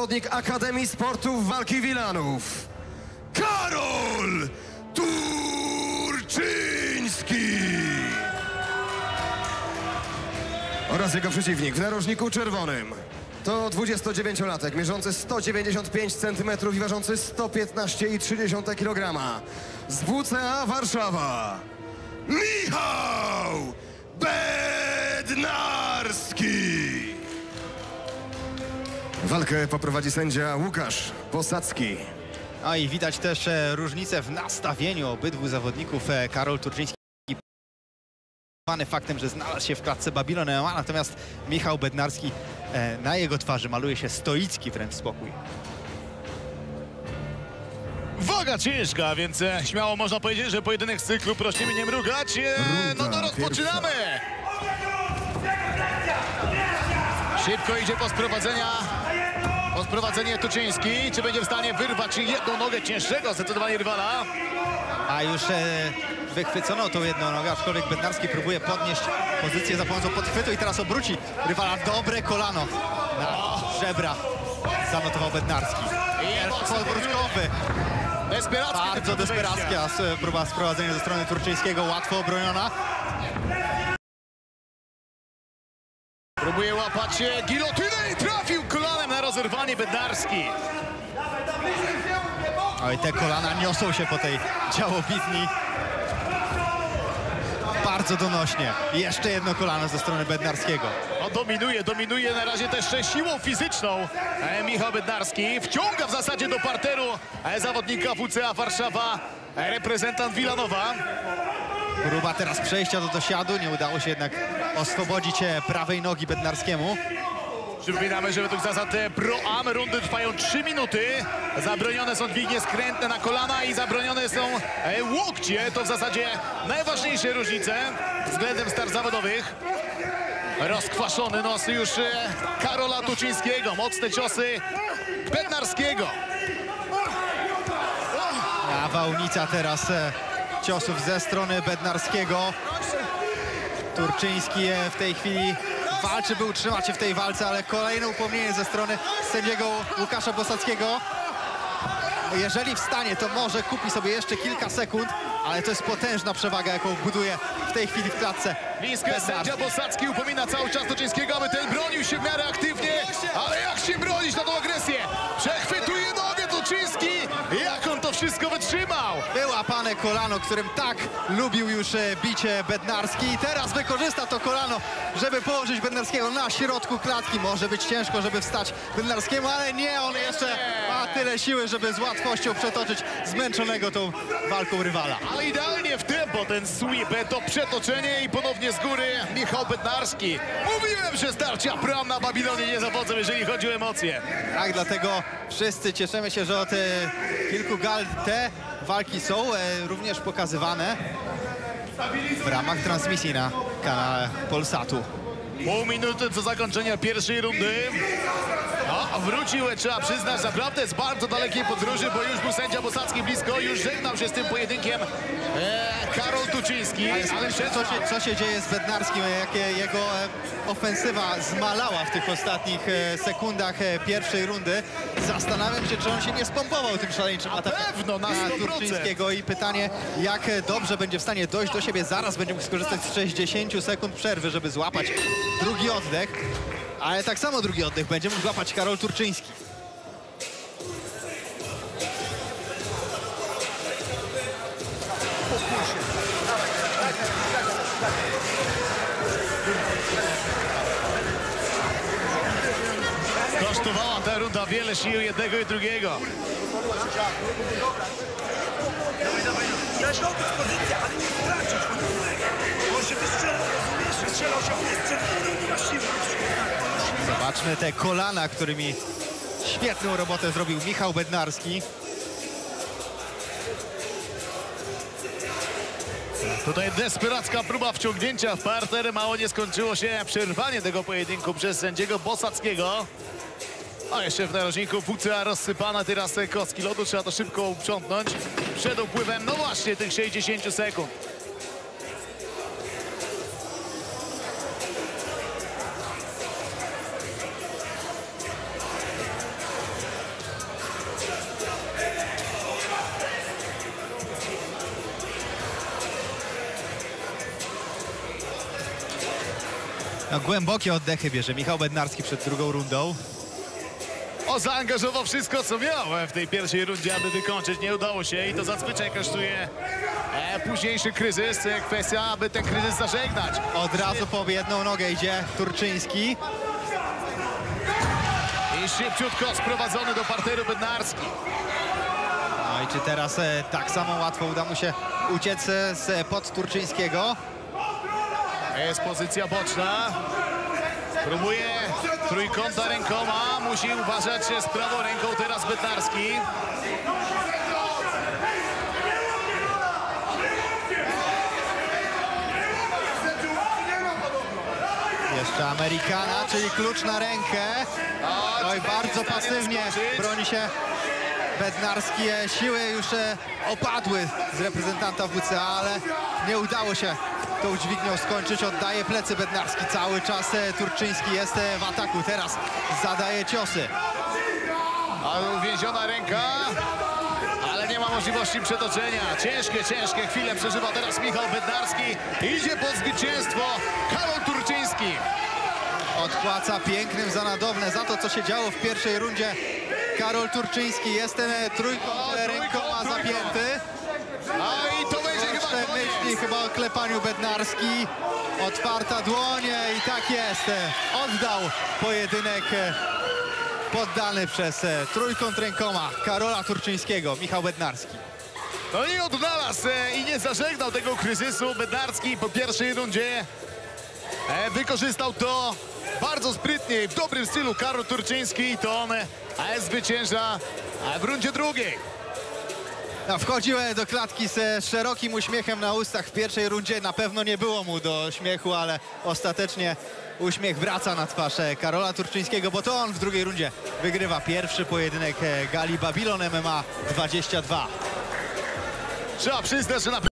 Zawodnik Akademii Sportów Walki Wilanów. Karol Turczyński. Oraz jego przeciwnik w narożniku czerwonym. To 29-latek, mierzący 195 cm i ważący 115,3 kg. Z WCA Warszawa. Michał Walkę poprowadzi sędzia Łukasz Posadzki. No i widać też e, różnicę w nastawieniu obydwu zawodników. E, Karol Turczyński faktem, że znalazł się w klatce Babylon MMA, natomiast Michał Bednarski e, na jego twarzy maluje się stoicki wręcz spokój. Waga ciężka, więc śmiało można powiedzieć, że pojedynek z cyklu proszę mi nie mrugać. No to rozpoczynamy! Szybko idzie po sprowadzenia. Po sprowadzenie Tuczyński. Czy będzie w stanie wyrwać jedną nogę cięższego zdecydowanie rywala? A już e, wychwycono tą jedną nogę, aczkolwiek Bednarski próbuje podnieść pozycję za pomocą podchwytu i teraz obróci rywala. Dobre kolano na żebra zanotował Bednarski. Podbróżkowy. Desperacki. Bardzo s- próba sprowadzenia ze strony Turczyńskiego, łatwo obroniona. Próbuje łapać się gilotynę i trafił kolanem na rozerwanie Bednarski. Oj, te kolana niosą się po tej działowidni. Bardzo donośnie. Jeszcze jedno kolano ze strony Bednarskiego. No, dominuje, dominuje na razie też siłą fizyczną e, Michał Bednarski. Wciąga w zasadzie do parteru e, zawodnika WCA Warszawa, e, reprezentant Wilanowa. Próba teraz przejścia do dosiadu. Nie udało się jednak oswobodzić e, prawej nogi Bednarskiemu. Przypominamy, że według zasad e, Pro-Am rundy trwają 3 minuty. Zabronione są dźwignie skrętne na kolana i zabronione są e, łokcie. To w zasadzie najważniejsze różnice względem start zawodowych. Rozkwaszony nos już Karola Tuczyńskiego. Mocne ciosy Bednarskiego. A Wałnica teraz ciosów ze strony Bednarskiego. Turczyński w tej chwili walczy, by utrzymać się w tej walce, ale kolejne upomnienie ze strony sędziego Łukasza Bosackiego. Jeżeli wstanie, to może kupi sobie jeszcze kilka sekund, ale to jest potężna przewaga, jaką buduje w tej chwili w klatce. Bednarski. sędzia Bosacki upomina cały czas Tuczyńskiego, aby ten bronił się w miarę aktywnie. Ale jak się bronić na tą agresję? Kolano, którym tak lubił już e, bicie Bednarski i teraz wykorzysta to kolano, żeby położyć Bednarskiego na środku klatki. Może być ciężko, żeby wstać Bednarskiemu, ale nie, on jeszcze ma tyle siły, żeby z łatwością przetoczyć zmęczonego tą walką rywala. Ale idealnie w tempo ten sweep, to przetoczenie i ponownie z góry Michał Bednarski. Mówiłem, że starcia pram na Babilonie nie zawodzą, jeżeli chodzi o emocje. Tak, dlatego wszyscy cieszymy się, że od e, kilku gal te walki są e, również pokazywane w ramach transmisji na kanale Polsatu. Pół minuty do zakończenia pierwszej rundy. Wrócił, trzeba przyznać, naprawdę z bardzo dalekiej podróży, bo już był sędzia Bosacki blisko, już żegnał się z tym pojedynkiem e, Karol Tuczyński. Ale co się, co się dzieje z Bednarskim, jakie jego e, ofensywa zmalała w tych ostatnich e, sekundach e, pierwszej rundy. Zastanawiam się, czy on się nie spompował tym szaleńczym atakiem pewno, na 100%. Turczyńskiego i pytanie, jak dobrze będzie w stanie dojść do siebie. Zaraz będzie mógł skorzystać z 60 sekund przerwy, żeby złapać drugi oddech. Ale tak samo drugi oddech będzie mógł złapać Karol Turczyński. Kosztowała ta runda wiele sił jednego i drugiego. Zobaczmy te kolana, którymi świetną robotę zrobił Michał Bednarski. Tutaj desperacka próba wciągnięcia w parter. Mało nie skończyło się przerwanie tego pojedynku przez sędziego Bosackiego. A jeszcze w narożniku WCA rozsypana teraz kostki lodu. Trzeba to szybko uprzątnąć przed upływem, no właśnie, tych 60 sekund. No, głębokie oddechy bierze Michał Bednarski przed drugą rundą. O, zaangażował wszystko, co miał w tej pierwszej rundzie, aby wykończyć. Nie udało się i to zazwyczaj kosztuje e, późniejszy kryzys. E, Kwestia, aby ten kryzys zażegnać. Od razu po jedną nogę idzie Turczyński. I szybciutko sprowadzony do parteru Bednarski. No i czy teraz e, tak samo łatwo uda mu się uciec e, z pod Turczyńskiego? Jest pozycja boczna. Próbuje trójkąta rękoma. Musi uważać z prawą ręką teraz Bednarski. Jeszcze Amerykana, czyli klucz na rękę. No i bardzo pasywnie broni się Bednarski. E, Siły już e, opadły z reprezentanta WCA, ale nie udało się tą dźwignią skończyć. Oddaje plecy Bednarski. Cały czas e, Turczyński jest e, w ataku. Teraz zadaje ciosy. Ale uwięziona ręka. Ale nie ma możliwości przetoczenia. Ciężkie, ciężkie chwile przeżywa teraz Michał Bednarski. Idzie po zwycięstwo Karol Turczyński. Odpłaca pięknym za nadowne za to, co się działo w pierwszej rundzie. Karol Turczyński jest ten trójkąt rękoma zapięty. A i to będzie chyba Jeszcze koniec. Myśli chyba o klepaniu Bednarski. Otwarta dłoń e, i tak jest. Oddał pojedynek poddany przez trójkąt rękoma Karola Turczyńskiego, Michał Bednarski. No i odnalazł e, i nie zażegnał tego kryzysu. Bednarski po pierwszej rundzie e, wykorzystał to bardzo sprytnie w dobrym stylu Karol Turczyński i to on e, zwycięża w rundzie drugiej. Wchodził do klatki z szerokim uśmiechem na ustach w pierwszej rundzie. Na pewno nie było mu do śmiechu, ale ostatecznie uśmiech wraca na twarz Karola Turczyńskiego, bo to on w drugiej rundzie wygrywa pierwszy pojedynek gali Babylon MMA 22. Trzeba przyznać, że na